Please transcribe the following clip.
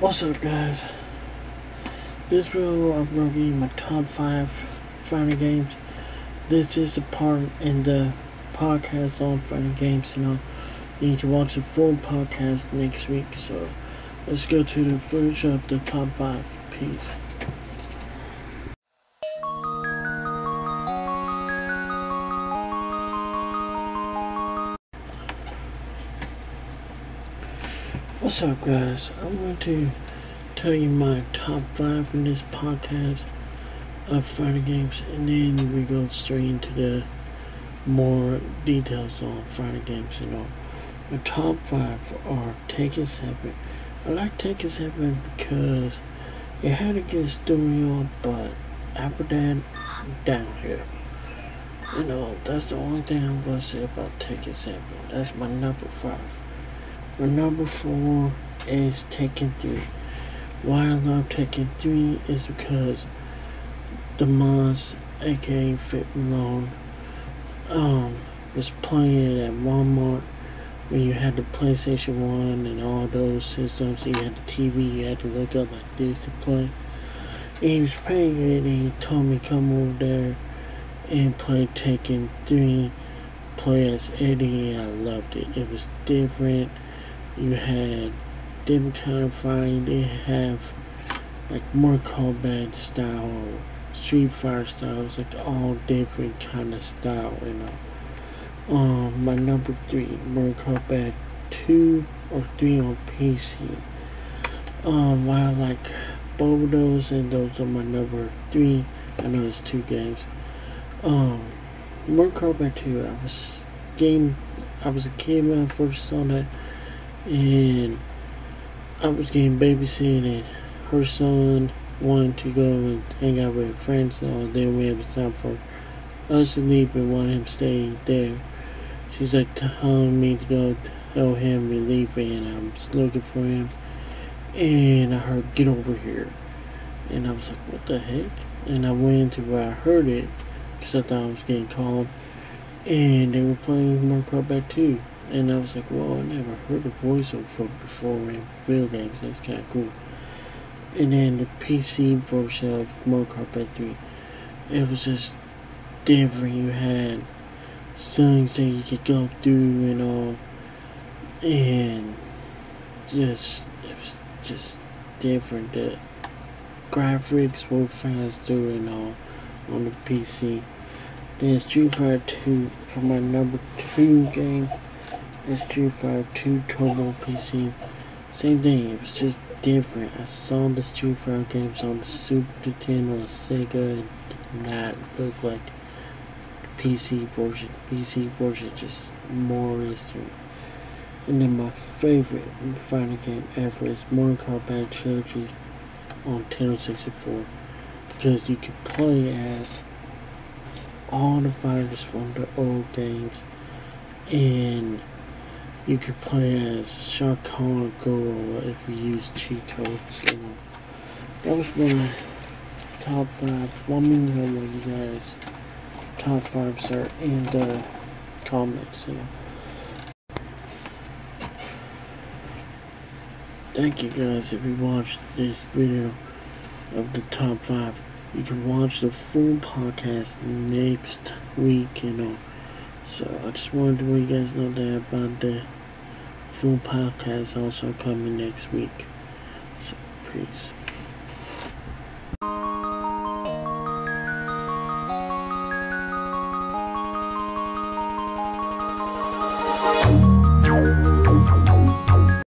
What's up, guys? This video, I'm gonna give you my top five fighting games. This is the part in the podcast on fighting games. You know, you can watch the full podcast next week. So let's go to the footage of the top five. Peace. What's up, guys? I'm going to tell you my top five in this podcast of fighting games, and then we go straight into the more details on fighting games. You know, my top five are Tekken 7. I like Tekken 7 because it had a good story on, but after that, downhill. You know, that's the only thing I'm gonna say about Tekken 7. That's my number five. Number four is Tekken 3. Why I love Tekken 3 is because the mods, aka Fit Malone, um, was playing it at Walmart when you had the PlayStation 1 and all those systems. You had the TV, you had to look up like this to play. And he was playing it and he told me come over there and play Tekken 3, play as Eddie, and I loved it. It was different you had different kind of fighting. They have like more combat style, Street Fighter styles, like all different kind of style, you know. Um, my number three, Mortal Kombat 2 or 3 on PC. Um, I like those, and those are my number three. I know it's two games. Um, Mortal Kombat 2, I was game, I was a kid when I first saw that and I was getting babysitting and her son wanted to go and hang out with friends so then we have time for us to leave and want him to stay there. She's like telling me to go tell him we leave and I'm just looking for him. And I heard get over here. And I was like what the heck? And I went to where I heard it because I thought I was getting called. And they were playing Mortal Kombat 2 and I was like, well, I never heard a voiceover before in video games. That's kind of cool. And then the PC version of Mortal Kombat 3, it was just different. You had songs that you could go through and all, and just it was just different. The graphics were faster and all on the PC. Then Street Fighter 2 for my number two game. Street Fighter 2 Turbo PC. Same thing, it was just different. I saw the Street Fighter games on the Super Nintendo Sega. It did not look like PC version. PC version just more instant. And then my favorite fighting game ever is Mortal Kombat Trilogy on Nintendo 64 because you can play as all the fighters from the old games and you could play as Kahn if you use cheat codes. That was my top five. Let me know what you guys top fives are in the uh, comments. You know. Thank you guys if you watched this video of the top five. You can watch the full podcast next week, you know. So I just wanted to let you guys know that about the full podcast also coming next week. So peace.